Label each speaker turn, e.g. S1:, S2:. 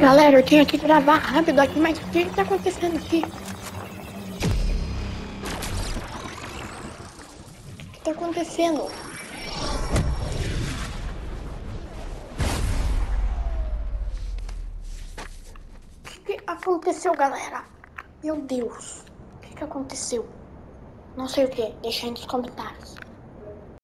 S1: Galera, eu tenho que gravar rápido aqui, mas o que está acontecendo aqui? O que está acontecendo? O que, que aconteceu, galera? Meu Deus, o que, que aconteceu? Não sei o que, deixa aí nos comentários.